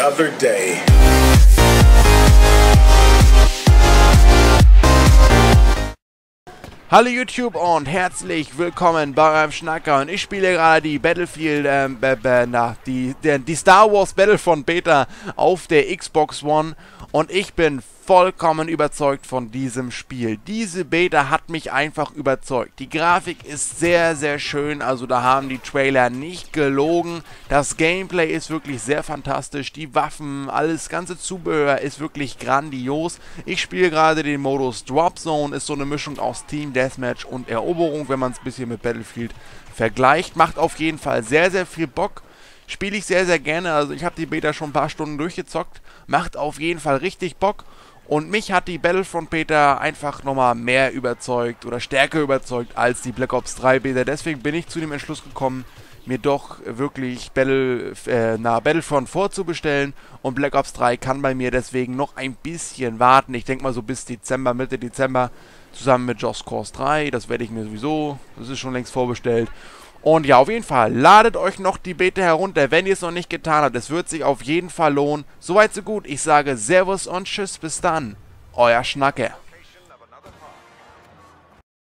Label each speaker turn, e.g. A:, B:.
A: other day.
B: Hallo YouTube und herzlich willkommen bei eurem Schnacker und ich spiele gerade die Battlefield, ähm, na, die, die Star Wars Battlefront Beta auf der Xbox One und ich bin vollkommen überzeugt von diesem Spiel. Diese Beta hat mich einfach überzeugt. Die Grafik ist sehr, sehr schön, also da haben die Trailer nicht gelogen. Das Gameplay ist wirklich sehr fantastisch, die Waffen, alles ganze Zubehör ist wirklich grandios. Ich spiele gerade den Modus Drop Zone, ist so eine Mischung aus Team Deathmatch und Eroberung, wenn man es ein bisschen mit Battlefield vergleicht. Macht auf jeden Fall sehr, sehr viel Bock spiele ich sehr, sehr gerne. Also ich habe die Beta schon ein paar Stunden durchgezockt. Macht auf jeden Fall richtig Bock. Und mich hat die Battlefront Beta einfach nochmal mehr überzeugt oder stärker überzeugt als die Black Ops 3 Beta. Deswegen bin ich zu dem Entschluss gekommen, mir doch wirklich Battle, äh, na, Battlefront vorzubestellen. Und Black Ops 3 kann bei mir deswegen noch ein bisschen warten. Ich denke mal so bis Dezember, Mitte Dezember zusammen mit Just Cause 3. Das werde ich mir sowieso, das ist schon längst vorbestellt. Und ja, auf jeden Fall, ladet euch noch die Beta herunter, wenn ihr es noch nicht getan habt. Es wird sich auf jeden Fall lohnen. Soweit so gut. Ich sage Servus und Tschüss, bis dann. Euer Schnacke.